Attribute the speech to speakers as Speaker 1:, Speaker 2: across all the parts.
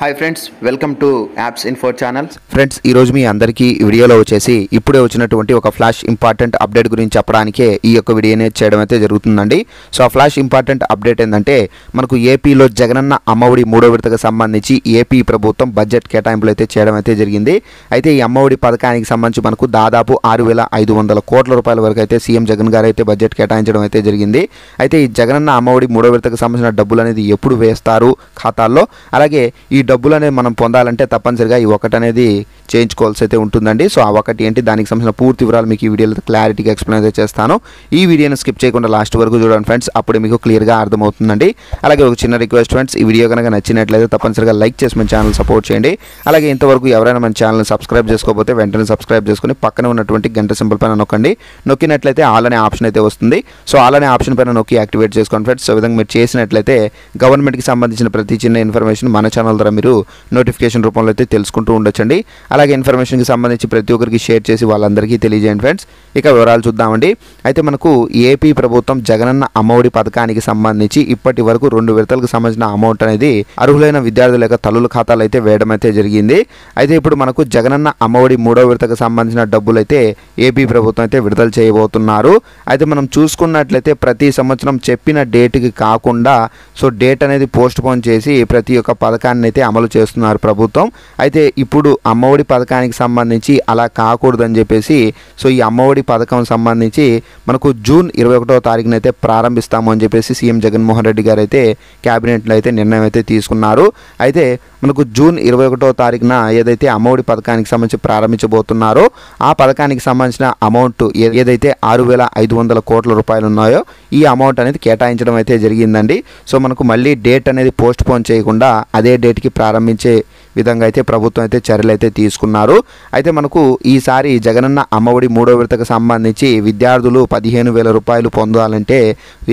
Speaker 1: Hi friends welcome to apps info channel
Speaker 2: friends ఈరోజు మీ అందరికీ ఈ వీడియోలో వచ్చేసి ఇప్పుడే వచ్చినటువంటి ఒక ఫ్లాష్ ఇంపార్టెంట్ అప్డేట్ గురించి చెప్పడానికే ఈ యొక్క వీడియోని చేయడం అయితే జరుగుతుందండి. సో ఆ ఫ్లాష్ ఇంపార్టెంట్ అప్డేట్ ఏంటంటే మనకు ఏపీలో జగనన్న అమ్మఒడి మూడో విడతకు సంబంధించి ఏపీ ప్రభుత్వం బడ్జెట్ కేటాయింపులు అయితే చేయడం అయితే జరిగింది. అయితే ఈ అమ్మఒడి పథకానికి సంబంధించి మనకు దాదాపు ఆరు వేల ఐదు వందల కోట్ల రూపాయల వరకు అయితే సీఎం జగన్ గారు అయితే బడ్జెట్ కేటాయించడం అయితే జరిగింది. అయితే ఈ జగనన్న అమ్మఒడి మూడో విడతకు సంబంధించిన డబ్బులు అనేది ఎప్పుడు వేస్తారు ఖాతాల్లో? అలాగే ఈ డబ్బులు అనేది మనం పొందాలంటే తప్పనిసరిగా ఈ ఒకటి అనేది చేయించుకోవాల్సి అయితే ఉంటుందండి. సో ఆ ఒకటి ఏంటి దానికి సంబంధించిన పూర్తి వివరాలు మీకు ఈ వీడియోలో క్లారిటీగా ఎక్స్ప్లెయిన్ అయితే చేస్తాను. ఈ వీడియోని స్కిప్ చేయకుండా లాస్ట్ వరకు చూడండి ఫ్రెండ్స్ అప్పుడు మీకు క్లియర్గా అర్థమవుతుందండి. అలాగే ఒక చిన్న రిక్వెస్ట్ ఫ్రెండ్స్ ఈ వీడియో కనుక నచ్చినట్లయితే తప్పనిసరిగా లైక్ చేసి మన ఛానల్ సపోర్ట్ చేయండి. అలాగే ఇంతవరకు ఎవరైనా మన ఛానల్ని సబ్స్క్రైబ్ చేసుకోకపోతే వెంటనే సబ్స్క్రైబ్ చేసుకుని పక్కన ఉన్నటువంటి గంట సింబల్ పైన నొక్కండి. నొక్కినట్లయితే ఆల్ అనే ఆప్షన్ అయితే వస్తుంది. సో ఆల్ అనే ఆప్షన్ పైన నొక్కి యాక్టివేట్ చేసుకోండి ఫ్రెండ్స్. సో విధంగా మీరు చేసినట్లయితే గవర్నమెంట్కి సంబంధించిన ప్రతి చిన్న ఇన్ఫర్మేషన్ మన ఛానల్ ద్వారా మీరు నోటిఫికేషన్ రూపంలో అయితే తెలుసుకుంటూ ఉండొచ్చండి. అలాగే ఇన్ఫర్మేషన్కి సంబంధించి ప్రతి ఒక్కరికి షేర్ చేసి వాళ్ళందరికీ తెలియజేయండి ఫ్రెండ్స్. ఇక వివరాలు చూద్దామండి. అయితే మనకు ఏపీ ప్రభుత్వం జగనన్న అమ్మఒడి పథకానికి సంబంధించి ఇప్పటి వరకు రెండు విడతలకు సంబంధించిన అమౌంట్ అనేది అర్హులైన విద్యార్థుల యొక్క తల్లుల ఖాతాలు అయితే వేయడం అయితే జరిగింది. అయితే ఇప్పుడు మనకు జగనన్న అమ్మఒడి మూడో విడతకు సంబంధించిన డబ్బులు అయితే ఏపీ ప్రభుత్వం అయితే విడుదల చేయబోతున్నారు. అయితే మనం చూసుకున్నట్లయితే ప్రతి సంవత్సరం చెప్పిన డేట్కి కాకుండా సో డేట్ అనేది పోస్ట్ పోన్ చేసి ప్రతి ఒక్క పథకాన్ని అయితే అమలు చేస్తున్నారు ప్రభుత్వం. అయితే ఇప్పుడు అమ్మఒడి పథకానికి సంబంధించి అలా కాకూడదని చెప్పేసి సో ఈ అమ్మఒడి పథకం సంబంధించి మనకు జూన్ ఇరవై ఒకటో తారీఖున అయితే ప్రారంభిస్తాము అని చెప్పేసి సీఎం జగన్మోహన్ రెడ్డి గారు అయితే క్యాబినెట్లో అయితే నిర్ణయం అయితే తీసుకున్నారు. అయితే మనకు జూన్ ఇరవై ఒకటో తారీఖున ఏదైతే అమ్మఒడి పథకానికి సంబంధించి ప్రారంభించబోతున్నారో ఆ పథకానికి సంబంధించిన అమౌంట్ ఏ- ఏదైతే ఆరు వేల ఐదు వందల కోట్ల రూపాయలు ఉన్నాయో ఈ అమౌంట్ అనేది కేటాయించడం అయితే జరిగిందండి. సో మనకు మళ్ళీ డేట్ అనేది పోస్ట్ పోన్ చేయకుండా అదే డేట్కి ప్రారంభించే విధంగా అయితే ప్రభుత్వం అయితే చర్యలు అయితే తీసుకున్నారు. అయితే మనకు ఈసారి జగనన్న అమ్మఒడి మూడో విడతకు సంబంధించి విద్యార్థులు పదిహేను వేల రూపాయలు పొందాలంటే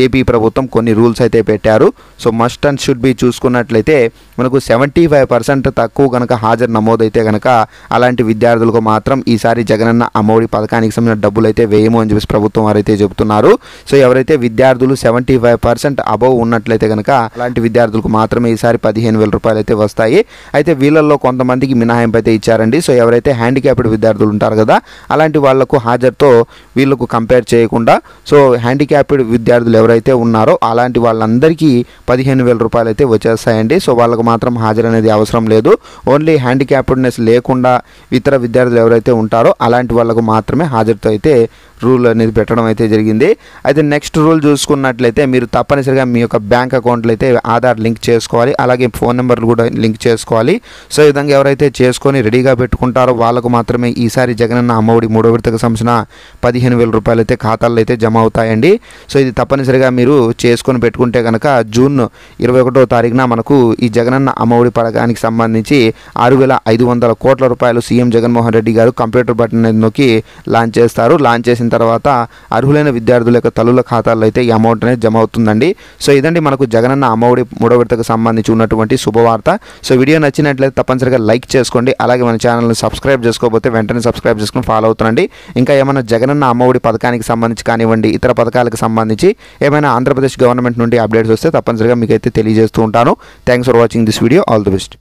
Speaker 2: ఏపీ ప్రభుత్వం కొన్ని రూల్స్ అయితే పెట్టారు. So must and should be చూసుకున్నట్లయితే మనకు సెవెంటీ ఫైవ్ పర్సెంట్ తక్కువ కనుక హాజరు నమోదైతే కనుక అలాంటి విద్యార్థులకు మాత్రం ఈసారి జగనన్న అమ్మఒడి పథకానికి సంబంధించిన డబ్బులు అయితే వేయము అని చెప్పేసి ప్రభుత్వం వారైతే చెబుతున్నారు. సో ఎవరైతే విద్యార్థులు సెవెంటీ ఫైవ్ పర్సెంట్ అబవ్ ఉన్నట్లయితే కనుక అలాంటి విద్యార్థులకు మాత్రమే ఈసారి పదిహేను వేల రూపాయలు అయితే వస్తాయి. అయితే వీళ్ళల్లో కొంతమందికి మినహాయింపు అయితే ఇచ్చారండి. సో ఎవరైతే హ్యాండిక్యాప్డ్ విద్యార్థులు ఉంటారు కదా అలాంటి వాళ్ళకు హాజరుతో వీళ్ళకు కంపేర్ చేయకుండా సో హ్యాండిక్యాప్డ్ విద్యార్థులు ఎవరైతే ఉన్నారో అలాంటి వాళ్ళందరికీ పదిహేను వేల రూపాయలు అయితే వచ్చేస్తాయండి. సో వాళ్ళకు మాత్రం హాజరు అనేది అవసరం లేదు. ఓన్లీ హ్యాండిక్యాప్డ్నెస్ లేకుండా ఇతర విద్యార్థులు ఎవరైతే ఉంటారో అలాంటి వాళ్ళకు మాత్రమే హాజరుతో అయితే రూల్ అనేది పెట్టడం అయితే జరిగింది. అయితే నెక్స్ట్ రూల్ చూసుకున్నట్లయితే మీరు తప్పనిసరిగా మీ యొక్క బ్యాంక్ అకౌంట్లు అయితే ఆధార్ లింక్ చేసుకోవాలి. అలాగే ఫోన్ నెంబర్లు కూడా లింక్ చేసుకోవాలి. సో ఈ విధంగా ఎవరైతే చేసుకొని రెడీగా పెట్టుకుంటారో వాళ్ళకు మాత్రమే ఈసారి జగనన్న అమ్మఒడి మూడో విడతకు సంబంధించిన పదిహేను వేల రూపాయలు అయితే ఖాతాల్లో అయితే జమ అవుతాయండి. సో ఇది తప్పనిసరిగా మీరు చేసుకొని పెట్టుకుంటే కనుక జూన్ ఇరవై ఒకటో తారీఖున మనకు ఈ జగనన్న అమ్మఒడి పథకానికి సంబంధించి ఆరు వేల ఐదు వందల కోట్ల రూపాయలు సీఎం జగన్మోహన్ రెడ్డి గారు కంప్యూటర్ బటన్ నొక్కి లాంచ్ చేస్తారు. లాంచ్ చేసిన తర్వాత అర్హులైన విద్యార్థుల యొక్క తల్లుల ఖాతాల్లో అయితే ఈ అమౌంట్ అనేది జమ అవుతుందండి. సో ఇదండి మనకు జగనన్న అమ్మఒడి మూడో విడతకు సంబంధించి ఉన్నటువంటి శుభవార్త. సో వీడియో నచ్చినట్లయితే తప్పనిసరిగా లైక్ చేసుకోండి. అలాగే మన ఛానల్ని సబ్స్క్రైబ్ చేసుకోకపోతే వెంటనే సబ్స్క్రైబ్ చేసుకుని ఫాలో అవుతుండండి. ఇంకా ఏమైనా జగనన్న అమ్మఒడి పథకానికి సంబంధించి కానివ్వండి ఇతర పథకాలకు సంబంధించి ఏమైనా ఆంధ్రప్రదేశ్ గవర్నమెంట్ నుండి అప్డేట్స్ వస్తే తప్పనిసరిగా మీకు అయితే తెలియజేస్తూ ఉంటాను. Thanks for watching this video all the best